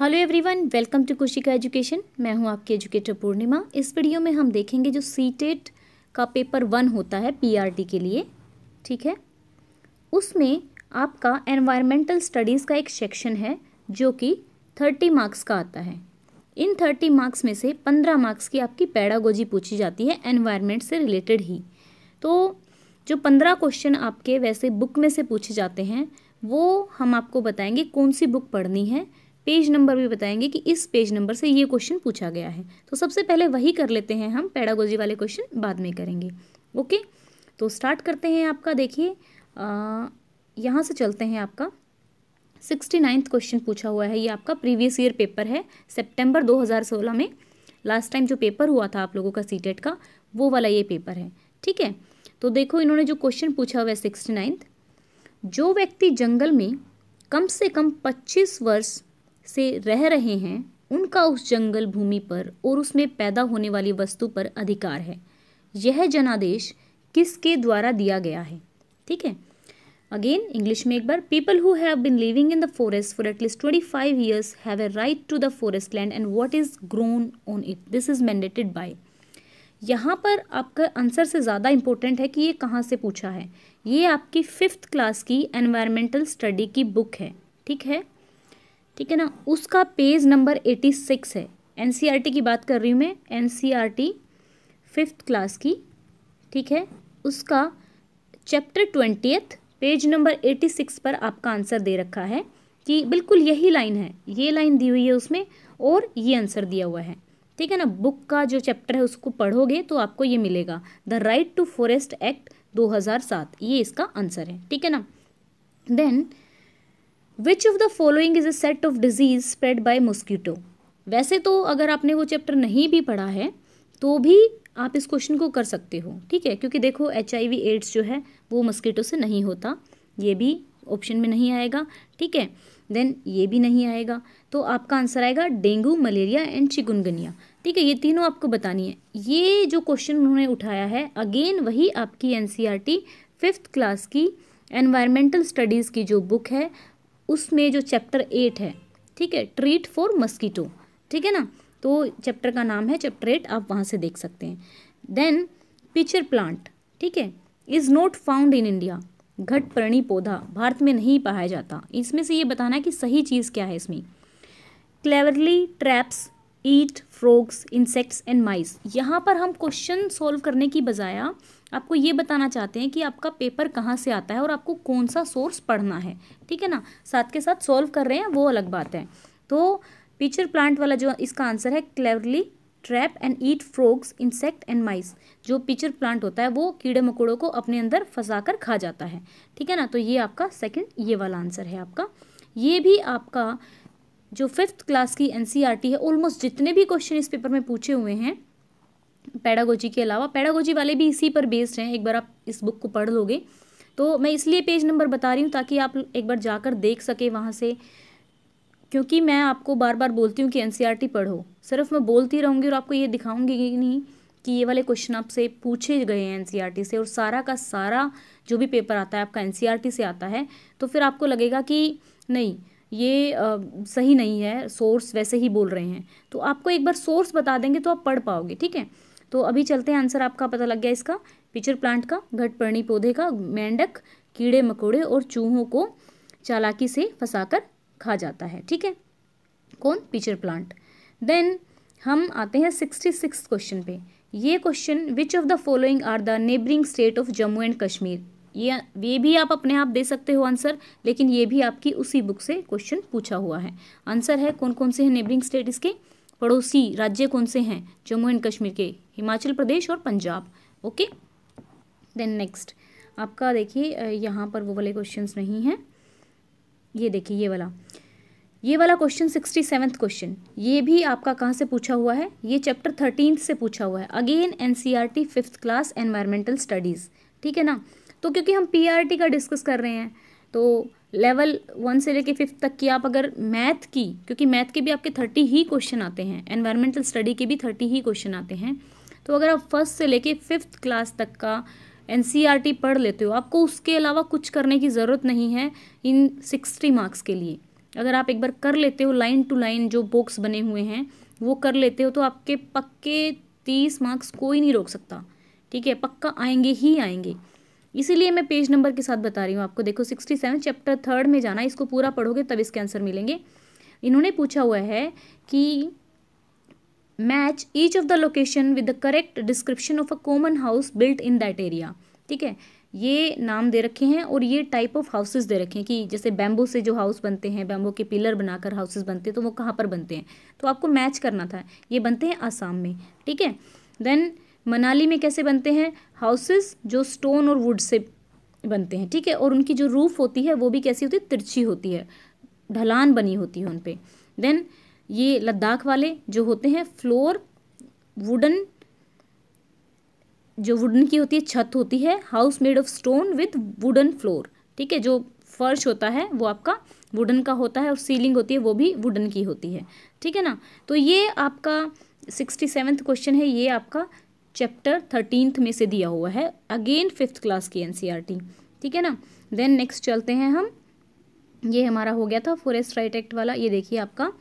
Hello everyone welcome to Kushika education मैं हूँ आपकी एजुकेटर पूर्णिमा। इस वीडियो में हम देखेंगे जो सीटेट का पेपर वन होता है पीआरटी के लिए, ठीक है? उसमें आपका एनवायरमेंटल स्टडीज़ का एक सेक्शन है जो कि थर्टी मार्क्स का आता है। इन थर्टी मार्क्स में से पंद्रह मार्क्स की आपकी पैडागोजी पूछी जाती है एनवायरमेंट से रिलेटेड ही। तो जो पंद्रह क्वेश्चन आपके वैसे बुक में से पूछे जाते हैं, वो हम आपको बताएँगे कौन सी बुक पढ़नी है पेज नंबर भी बताएँगे कि इस पेज नंबर से ये क्वेश्चन पूछा गया है। तो सबसे पहले वही कर लेते हैं हम पैडागोजी वाले क्वेश्चन बाद में करेंगे। ओके तो स्टार्ट करते हैं आपका, देखिए यहाँ से चलते हैं आपका। सिक्सटी नाइन्थ क्वेश्चन पूछा हुआ है, ये आपका प्रीवियस ईयर पेपर है सितंबर 2016 में। लास्ट टाइम जो पेपर हुआ था आप लोगों का सीटेट का, वो वाला ये पेपर है। ठीक है? तो देखो इन्होंने जो क्वेश्चन पूछा हुआ है सिक्सटी नाइन्थ जो व्यक्ति जंगल में कम से कम पच्चीस वर्ष से रह रहे हैं, उनका उस जंगल भूमि पर और उसमें पैदा होने वाली वस्तु पर अधिकार है। यह जनादेश किसके द्वारा दिया गया है? ठीक है। अगेन इंग्लिश में एक बार people who have been living in the forest for at least twenty five years have a right to the forest land and what is grown on it this is mandated by यहाँ पर आपका answer से ज़्यादा important है कि ये कहाँ से पूछा है। ये आपकी फिफ्थ क्लास की एनवायरमेंटल स्टडी की बुक है। ठीक है? ठीक है ना? उसका पेज नंबर एटी सिक्स है एन e की बात कर रही हूँ मैं। N C R T fifth class की, ठीक है? उसका chapter twentieth page number eighty six पर आपका आंसर दे रखा है कि बिल्कुल यही लाइन है। ये लाइन दी हुई है उसमें और ये आंसर दिया हुआ है। ठीक है ना? बुक का जो चैप्टर है उसको पढ़ोगे तो आपको ये मिलेगा। The right to forest act 2007 ये इसका आंसर है। ठीक है ना? Then which of the following is a set of diseases spread by mosquito वैसे तो अगर आपने वो चैप्टर नहीं भी पढ़ा है तो भी आप इस क्वेश्चन को कर सकते हो, ठीक है? क्योंकि देखो एच आई वी एड्स जो है, वो मस्कीटो से नहीं होता। ये भी ऑप्शन में नहीं आएगा, ठीक है? देन ये भी नहीं आएगा। तो आपका आंसर आएगा डेंगू, मलेरिया एंड चिकुनगनिया, ठीक है? ये तीनों आपको बतानी है। ये जो क्वेश्चन उन्होंने उठाया है अगेन वही आपकी N C R T fifth class की एनवायरमेंटल स्टडीज़ की जो बुक है उसमें जो चैप्टर एट है, ठीक है? ट्रीट फॉर मस्कीटो ठीक है ना? तो चैप्टर का नाम है चैप्टर एट आप वहाँ से देख सकते हैं। देन पिचर प्लांट ठीक है? Is not found in India घट पर्णी पौधा, भारत में नहीं पाया जाता। इसमें से ये बताना है कि सही चीज़ क्या है इसमें? Cleverly traps eat frogs insects and mice यहाँ पर हम क्वेश्चन सॉल्व करने की बजाय आपको ये बताना चाहते हैं कि आपका पेपर कहाँ से आता है और आपको कौन सा सोर्स पढ़ना है। ठीक है ना? साथ के साथ सॉल्व कर रहे हैं, वो अलग बात है। तो पिक्चर प्लांट वाला जो इसका आंसर है cleverly trap and eat frogs insect and mice जो पिचर प्लांट होता है, वो कीड़े मकोड़ों को अपने अंदर फंसा कर खा जाता है। ठीक है ना? तो ये आपका सेकंड ये वाला आंसर है आपका। ये भी आपका जो फिफ्थ क्लास की एनसीईआरटी है ऑलमोस्ट जितने भी क्वेश्चन इस पेपर में पूछे हुए हैं पैडागोजी के अलावा पैडागोजी वाले भी इसी पर बेस्ड हैं। एक बार आप इस बुक को पढ़ लोगे। तो मैं इसलिए पेज नंबर बता रही हूँ ताकि आप एक बार जाकर देख सके वहाँ से। क्योंकि मैं आपको बार बार बोलती हूँ कि एन पढ़ो। सिर्फ़ मैं बोलती रहूँगी और आपको ये दिखाऊँगी कि नहीं कि ये वाले क्वेश्चन आपसे पूछे गए हैं एन से और सारा का सारा जो भी पेपर आता है आपका एन से आता है। तो फिर आपको लगेगा कि नहीं ये आ, सही नहीं है। सोर्स वैसे ही बोल रहे हैं। तो आपको एक बार सोर्स बता देंगे तो आप पढ़ पाओगे ठीक है? तो अभी चलते हैं आंसर आपका पता लग गया इसका। पिचर प्लांट का, घटपर्णी पौधे का, मेंढक, कीड़े मकोड़े और चूहों को चालाकी से फंसाकर खा जाता है, ठीक है? कौन? Pitcher plant. देन हम आते हैं सिक्सटी सिक्स क्वेश्चन पे। ये question which of the following are the neighbouring state of Jammu and Kashmir ये ये भी आप अपने आप दे सकते हो आंसर, लेकिन ये भी आपकी उसी बुक से क्वेश्चन पूछा हुआ है। आंसर है कौन कौन से हैं नेबरिंग स्टेट इसके? पड़ोसी राज्य कौन से हैं? जम्मू एंड कश्मीर के, हिमाचल प्रदेश और पंजाब। ओके? देन नेक्स्ट आपका देखिए यहाँ पर वो वाले क्वेश्चंस नहीं हैं। ये देखिए, ये वाला। ये वाला क्वेश्चन सिक्सटी सेवन्थ क्वेश्चन ये भी आपका कहाँ से पूछा हुआ है? ये चैप्टर थर्टीन से पूछा हुआ है। Again N C R T fifth class environmental studies ठीक है ना? तो क्योंकि हम पी आर टी का डिस्कस कर रहे हैं तो लेवल वन से लेके फिफ्थ तक की आप अगर मैथ की, क्योंकि मैथ के भी आपके थर्टी ही क्वेश्चन आते हैं एनवायरमेंटल स्टडी के भी थर्टी ही क्वेश्चन आते हैं तो अगर आप फ़र्स्ट से लेके फिफ्थ क्लास तक का एन e पढ़ लेते हो, आपको उसके अलावा कुछ करने की ज़रूरत नहीं है इन सिक्सटी मार्क्स के लिए। अगर आप एक बार कर लेते हो लाइन टू लाइन जो बॉक्स बने हुए हैं, वो कर लेते हो तो आपके पक्के तीस मार्क्स कोई नहीं रोक सकता। ठीक है, पक्का आएँगे ही आएँगे। इसीलिए मैं पेज नंबर के साथ बता रही हूँ आपको। देखो सिक्सटी सेवन चैप्टर थर्ड में जाना, इसको पूरा पढ़ोगे तब इसके आंसर मिलेंगे। इन्होंने पूछा हुआ है कि match each of the location with the correct description of a common house built in that area ठीक है? ये नाम दे रखे हैं और ये टाइप ऑफ़ हाउसेस दे रखे हैं कि जैसे बैम्बू से जो हाउस बनते हैं बैम्बू के पिलर बनाकर हाउसेस बनते हैं तो वो कहाँ पर बनते हैं? तो आपको मैच करना था। ये बनते हैं आसाम में। ठीक है? देन मनाली में कैसे बनते हैं? हाउसेस जो स्टोन और वुड से बनते हैं, ठीक है? और उनकी जो रूफ होती है, वो भी कैसी होती है? तिरछी होती है। ढलान बनी होती है उन पर देन ये लद्दाख वाले जो होते हैं फ्लोर वुडन जो वुडन की होती है, छत होती है house made of stone with wooden floor ठीक है? जो फर्श होता है, वो आपका वुडन का होता है और सीलिंग होती है, वो भी वुडन की होती है, ठीक है ना? तो ये आपका सिक्सटी सेवन्थ क्वेश्चन है, ये आपका चैप्टर थर्टीनथ में से दिया हुआ है। अगेन फिफ्थ क्लास की एनसीईआरटी ठीक है ना? देन नेक्स्ट चलते हैं हम। ये हमारा हो गया था फॉरेस्ट राइट एक्ट वाला। ये देखिए आपका।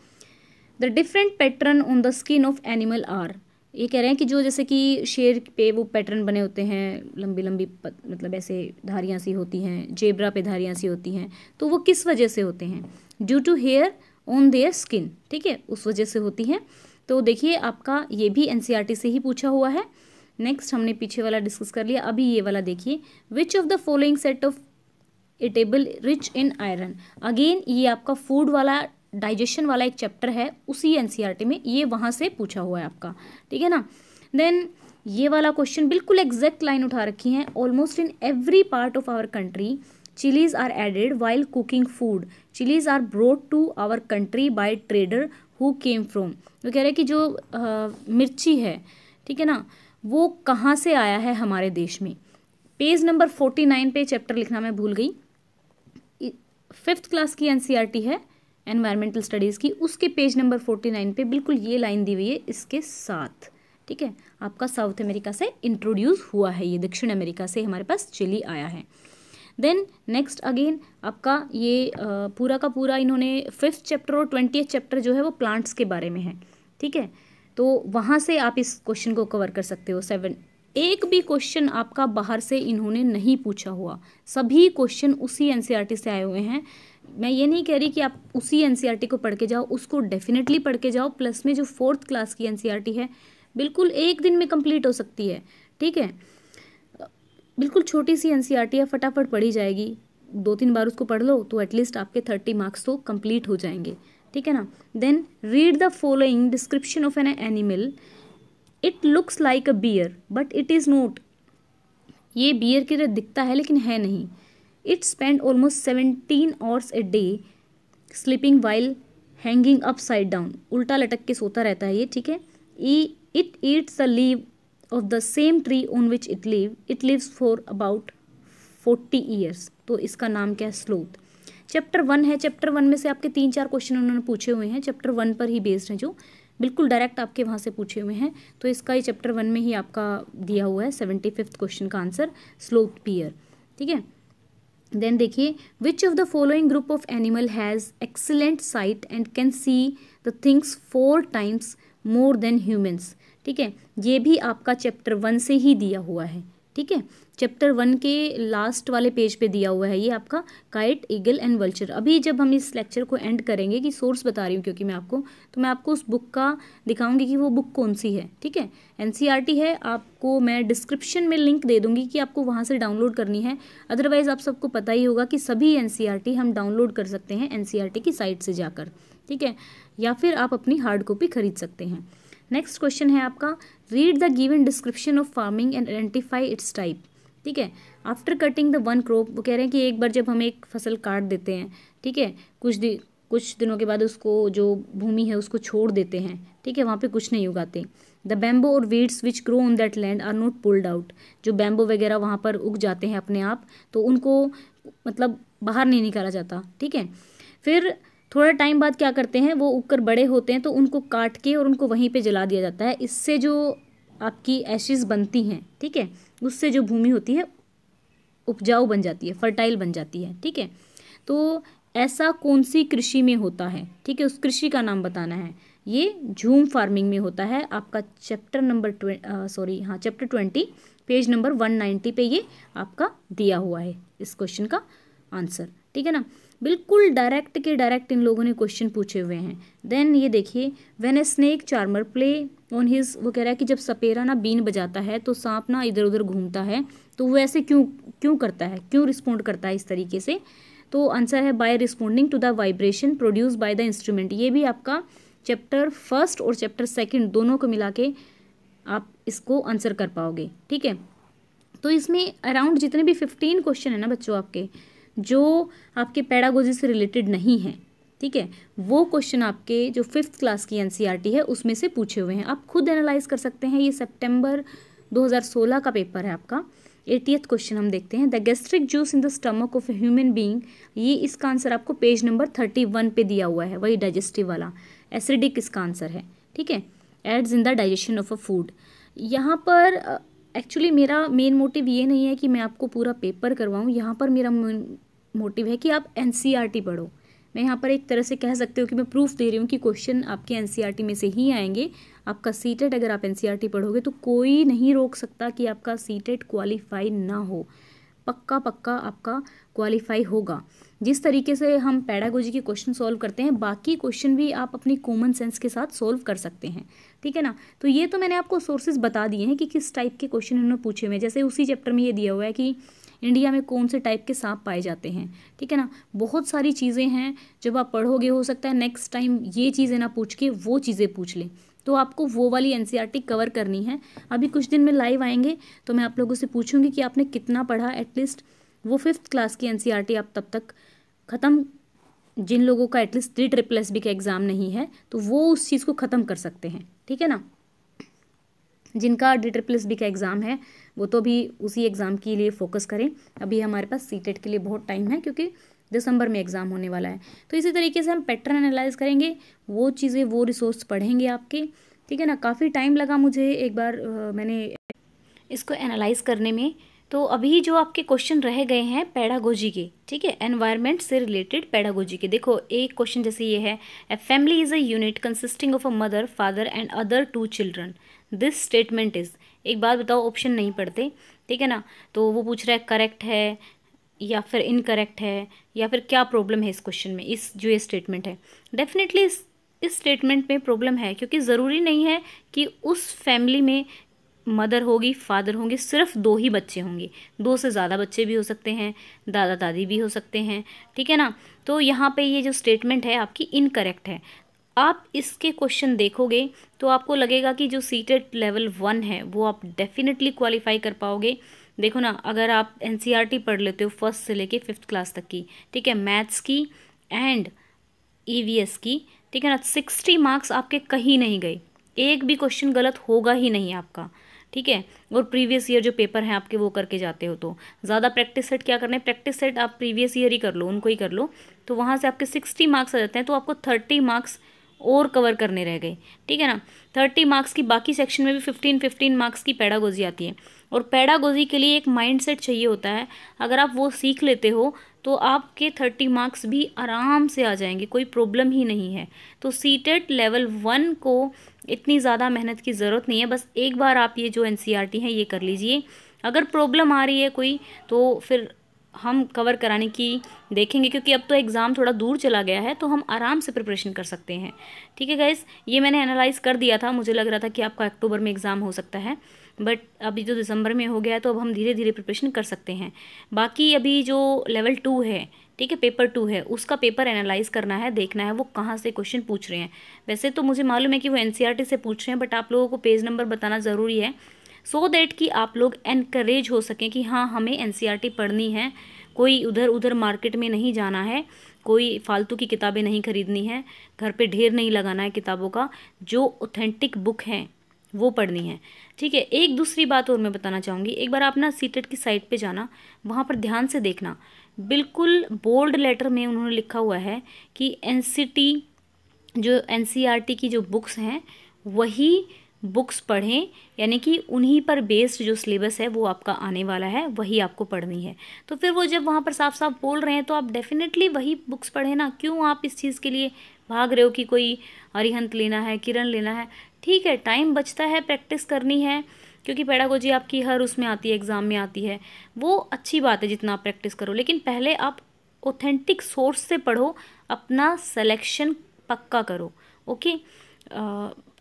The different pattern on the skin of animal are ये कह रहे हैं कि जो जैसे कि शेर पे वो पैटर्न बने होते हैं लंबी लंबी पत, मतलब ऐसे धारियाँ सी होती हैं जेबरा पे धारियाँ सी होती हैं तो वो किस वजह से होते हैं? Due to hair on their skin ठीक है? उस वजह से होती हैं। तो देखिए आपका ये भी एन e से ही पूछा हुआ है। नेक्स्ट हमने पीछे वाला डिस्कस कर लिया। अभी ये वाला देखिए। Which of the following set of a table rich in iron again ये आपका फ़ूड वाला डाइजेशन वाला एक चैप्टर है उसी एनसीईआरटी में। ये वहाँ से पूछा हुआ है आपका। ठीक है ना? देन ये वाला क्वेश्चन बिल्कुल एग्जैक्ट लाइन उठा रखी है। Almost in every part of our country chilies are added while cooking food chilies are brought to our country by trader who came from वो कह रहे हैं कि जो आ, मिर्ची है ठीक है ना? वो कहाँ से आया है हमारे देश में? पेज नंबर फोर्टी नाइन पे चैप्टर लिखना मैं भूल गई। फिफ्थ क्लास की एनसीईआरटी है एनवायरमेंटल स्टडीज़ की। उसके पेज नंबर फोर्टी नाइन पे बिल्कुल ये लाइन दी हुई है, इसके साथ। ठीक है? आपका साउथ अमेरिका से इंट्रोड्यूस हुआ है ये, दक्षिण अमेरिका से हमारे पास चिली आया है। देन नेक्स्ट अगेन आपका ये पूरा का पूरा इन्होंने फिफ्थ चैप्टर और ट्वेंटी चैप्टर जो है वो प्लांट्स के बारे में है। ठीक है? तो वहाँ से आप इस क्वेश्चन को कवर कर सकते हो. सेवन एक भी क्वेश्चन आपका बाहर से इन्होंने नहीं पूछा हुआ. सभी क्वेश्चन उसी एनसीईआरटी से आए हुए हैं. मैं ये नहीं कह रही कि आप उसी एनसीईआरटी को पढ़ के जाओ, उसको डेफिनेटली पढ़ के जाओ. प्लस में जो फोर्थ क्लास की एनसीईआरटी है, बिल्कुल एक दिन में कंप्लीट हो सकती है. ठीक है? बिल्कुल छोटी सी एनसीईआरटी है, फटाफट पढ़ी जाएगी. दो तीन बार उसको पढ़ लो तो एटलीस्ट आपके थर्टी मार्क्स तो कंप्लीट हो जाएँगे. ठीक है ना? Then read the following description of an animal it looks like a bear but it is not ये बियर की तरह दिखता है, लेकिन है नहीं. It spend almost seventeen hours a day sleeping while hanging upside down उल्टा लटक के सोता रहता है ये, ठीक है? It eats the leave of the same tree on which it live it lives for about forty years तो इसका नाम क्या है? स्लोथ चैप्टर वन है चैप्टर वन में से आपके तीन चार क्वेश्चन उन्होंने पूछे हुए हैं। चैप्टर वन पर ही बेस्ड हैं जो। बिल्कुल डायरेक्ट आपके वहाँ से पूछे हुए हैं। तो इसका ही चैप्टर वन में ही आपका दिया हुआ है सेवेंटी फिफ्थ क्वेश्चन का आंसर स्लोथ पियर ठीक है? देन देखिए which of the following group of animal has excellent sight and can see the things four times more than humans ठीक है? ये भी आपका चैप्टर वन से ही दिया हुआ है। ठीक है? चैप्टर वन के लास्ट वाले पेज पे दिया हुआ है ये आपका काइट ईगल एंड वल्चर अभी जब हम इस लेक्चर को एंड करेंगे कि सोर्स बता रही हूँ क्योंकि मैं आपको तो मैं आपको उस बुक का दिखाऊँगी कि वो बुक कौन सी है, ठीक है? एन e है, आपको मैं डिस्क्रिप्शन में लिंक दे दूँगी कि आपको वहाँ से डाउनलोड करनी है। अदरवाइज़ आप सबको पता ही होगा कि सभी एन e हम डाउनलोड कर सकते हैं एन e की साइट से जाकर, ठीक है? या फिर आप अपनी हार्ड कॉपी खरीद सकते हैं। नेक्स्ट क्वेश्चन है आपका read the given description of farming and identify its type ठीक है? After cutting the one crop वो कह रहे हैं कि एक बार जब हम एक फ़सल काट देते हैं, ठीक है? कुछ दिन कुछ दिनों के बाद उसको जो भूमि है उसको छोड़ देते हैं, ठीक है? वहाँ पे कुछ नहीं उगाते। द बैम्बो और weeds which grow on that land are not pulled out जो बैम्बो वगैरह वहाँ पर उग जाते हैं अपने आप तो उनको मतलब बाहर नहीं निकाला जाता, ठीक है? फिर थोड़ा टाइम बाद क्या करते हैं, वो उगकर बड़े होते हैं तो उनको काट के और उनको वहीं पे जला दिया जाता है। इससे जो आपकी एशिज बनती हैं, ठीक है, उससे जो भूमि होती है, उपजाऊ बन जाती है, फर्टाइल बन जाती है, ठीक है। तो ऐसा कौन सी कृषि में होता है, ठीक है, उस कृषि का नाम बताना है। ये झूम फ़ार्मिंग में होता है। आपका चैप्टर नंबर सॉरी हाँ chapter twenty, page number one ninety पे ये आपका दिया हुआ है इस क्वेश्चन का आंसर, ठीक है ना। बिल्कुल डायरेक्ट के डायरेक्ट इन लोगों ने क्वेश्चन पूछे हुए हैं। देन ये देखिए when a snake charmer play on his वो कह रहा है कि जब सपेरा ना बीन बजाता है तो सांप ना इधर उधर घूमता है तो वो ऐसे क्यों क्यों करता है? क्यों रिस्पोंड करता है इस तरीके से? तो आंसर है by responding to the vibration produce by the instrument ये भी आपका चैप्टर फ़र्स्ट और चैप्टर सेकंड दोनों को मिला के आप इसको आंसर कर पाओगे, ठीक है? तो इसमें अराउंड जितने भी फिफ्टीन क्वेश्चन है ना बच्चों आपके जो आपके पैडागोजी से रिलेटेड नहीं है, ठीक है? वो क्वेश्चन आपके जो फिफ्थ क्लास की एनसीईआरटी है, उसमें से पूछे हुए हैं। आप खुद एनालाइज कर सकते हैं, ये सितंबर 2016 का पेपर है आपका। एटीएथ क्वेश्चन हम देखते हैं। The gastric juice in the stomach of a human being ये इसका आंसर आपको पेज नंबर थर्टी वन पे दिया हुआ है, वही डाइजेस्टिव वाला। एसिडिक इसका आंसर है, ठीक है? Aids in the digestion of a food यहाँ पर एक्चुअली मेरा मेन मोटिव ये नहीं है कि मैं आपको पूरा पेपर करवाऊँ। यहाँ पर मेरा मोटिव है कि आप एन e पढ़ो। मैं यहाँ पर एक तरह से कह सकते हो कि मैं प्रूफ दे रही हूँ कि क्वेश्चन आपके एन e में से ही आएँगे। आपका सीटेट अगर आप एन e पढ़ोगे तो कोई नहीं रोक सकता कि आपका सीटेट क्वालिफाई ना हो। पक्का पक्का आपका क्वालिफाई होगा। जिस तरीके से हम पैडागोजी के क्वेश्चन सॉल्व करते हैं, बाकी क्वेश्चन भी आप अपनी कॉमन सेंस के साथ सॉल्व कर सकते हैं। ठीक है ना? तो ये तो मैंने आपको सोर्सेज बता दिए हैं कि किस टाइप के क्वेश्चन इन्होंने पूछे हुए हैं। जैसे उसी चैप्टर में ये दिया हुआ है कि इंडिया में कौन से टाइप के सांप पाए जाते हैं। ठीक है ना? बहुत सारी चीज़ें हैं, जब आप पढ़ोगे हो सकता है नेक्स्ट टाइम ये चीज़ें ना पूछ के वो चीज़ें पूछ लें। तो आपको वो वाली एन कवर e करनी है। अभी कुछ दिन में लाइव आएँगे तो मैं आप लोगों से पूछूँगी कि आपने कितना पढ़ा एटलीस्ट वो फिफ्थ क्लास की एन e आप तब तक ख़त्म, जिन लोगों का at least three triple S B का एग्ज़ाम नहीं है तो वो उस चीज़ को ख़त्म कर सकते हैं, ठीक है ना? जिनका डी ट्रिपल एस बी का एग्ज़ाम है, वो तो भी उसी एग्ज़ाम के लिए फोकस करें। अभी हमारे पास सी टेट के लिए बहुत टाइम है, क्योंकि दिसंबर में एग्ज़ाम होने वाला है। तो इसी तरीके से हम पैटर्न एनालाइज करेंगे, वो चीज़ें, वो रिसोर्स पढ़ेंगे आपके। ठीक है ना? काफ़ी टाइम लगा मुझे एक बार मैंने इसको एनालाइज करने में। तो अभी जो आपके क्वेश्चन रह गए हैं पैडागोजी के, ठीक है? एनवायरनमेंट से रिलेटेड पैडागोजी के। देखो, एक क्वेश्चन जैसे ये है a family is a unit consisting of a mother father and other two children this statement is एक बात बताओ ऑप्शन नहीं पढ़ते। ठीक है ना? तो वो पूछ रहा है करेक्ट है? या फिर इनकरेक्ट है, या फिर क्या प्रॉब्लम है इस क्वेश्चन में, इस, जो ये स्टेटमेंट है। डेफिनेटली इस इस स्टेटमेंट में प्रॉब्लम है, क्योंकि ज़रूरी नहीं है कि उस फैमिली में मदर होगी फादर होंगे, सिर्फ़ दो ही बच्चे होंगे। दो से ज़्यादा बच्चे भी हो सकते हैं, दादा दादी भी हो सकते हैं, ठीक है ना? तो यहाँ पे ये जो स्टेटमेंट है आपकी इनकरेक्ट है। आप इसके क्वेश्चन देखोगे तो आपको लगेगा कि जो सीटेड लेवल वन है, वो आप डेफिनेटली क्वालिफाई कर पाओगे। देखो ना, अगर आप एन e पढ़ लेते हो फ़र्स्ट से लेके फिफ्थ क्लास तक की, ठीक है मैथ्स की एंड ईवीएस की, ठीक है ना सिक्सटी मार्क्स आपके कहीं नहीं गए। एक भी क्वेश्चन गलत होगा ही नहीं आपका, ठीक है? और प्रीवियस ईयर जो पेपर हैं आपके वो करके जाते हो तो। ज़्यादा प्रैक्टिस सेट क्या करना है? प्रैक्टिस सेट आप प्रीवियस ईयर ही कर लो, उनको ही कर लो। तो वहाँ से आपके सिक्सटी मार्क्स आ जाते हैं तो आपको थर्टी मार्क्स और कवर करने रह गए। ठीक है ना? थर्टी मार्क्स की बाकी सेक्शन में भी फिफ्टीन फिफ्टीन मार्क्स की पैडागोजी आती है। और पैडागोजी के लिए एक माइंडसेट चाहिए होता है। अगर आप वो सीख लेते हो तो आपके थर्टी मार्क्स भी आराम से आ जाएँगे, कोई प्रॉब्लम ही नहीं है। तो सीटेट लेवल वन को इतनी ज़्यादा मेहनत की ज़रूरत नहीं है। बस एक बार आप ये जो एन है, ये कर लीजिए। अगर प्रॉब्लम आ रही है कोई तो फिर हम कवर कराने की देखेंगे, क्योंकि अब तो एग्ज़ाम थोड़ा दूर चला गया है तो हम आराम से प्रिपरेशन कर सकते हैं। ठीक है गाइज़ ये मैंने एनालाइज कर दिया था, मुझे लग रहा था कि आपका अक्टूबर में एग्ज़ाम हो सकता है बट अभी तो दिसंबर में हो गया है तो अब हम धीरे धीरे प्रिपरेशन कर सकते हैं। बाकी अभी जो लेवल टू है, ठीक है पेपर टू है, उसका पेपर एनालाइज करना है, देखना है, वो कहाँ से क्वेश्चन पूछ रहे हैं। वैसे तो मुझे मालूम है कि वो एन e से पूछ रहे हैं बट आप लोगों को पेज नंबर बताना ज़रूरी है। सो so दैट कि आप लोग एनकरेज हो सकें कि हाँ हमें एन e पढ़नी है। कोई उधर उधर मार्केट में नहीं जाना है। कोई फालतू की किताबें नहीं खरीदनी है। घर पे ढेर नहीं लगाना है किताबों का। जो ऑथेंटिक बुक हैं, वो पढ़नी है। ठीक है, एक दूसरी बात और मैं बताना चाहूँगी। एक बार आप ना सीटेट की साइट पे जाना। वहाँ पर ध्यान से देखना। बिल्कुल बोल्ड लेटर में उन्होंने लिखा हुआ है कि एन जो एन की जो बुक्स हैं, वही बुक्स पढ़ें, यानी कि उन्हीं पर बेस्ड जो सिलेबस है, वो आपका आने वाला है, वही आपको पढ़नी है। तो फिर वो जब वहाँ पर साफ़ साफ़ बोल रहे हैं तो आप डेफिनेटली वही बुक्स पढ़ें ना, क्यों आप इस चीज़ के लिए भाग रहे हो कि कोई अरिहंत लेना है, किरण लेना है? ठीक है टाइम बचता है प्रैक्टिस करनी है, क्योंकि पैडागोजी आपकी हर उसमें आती है एग्ज़ाम में आती है। वो अच्छी बात है जितना आप प्रैक्टिस करो, लेकिन पहले आप ऑथेंटिक सोर्स से पढ़ो, अपना सिलेक्शन पक्का करो ओके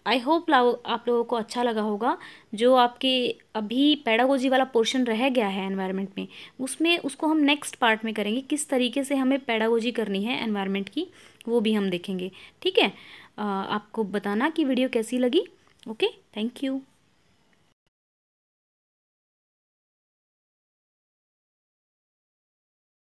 आई होप आप लोगों को अच्छा लगा होगा। जो आपके अभी पैडागोजी वाला पोर्शन रह गया है एनवायरनमेंट में, उसमें, उसको हम नेक्स्ट पार्ट में करेंगे, किस तरीके से हमें पैडागोजी करनी है एनवायरनमेंट की, वो भी हम देखेंगे। ठीक है? आपको बताना कि वीडियो कैसी लगी। Okay thank you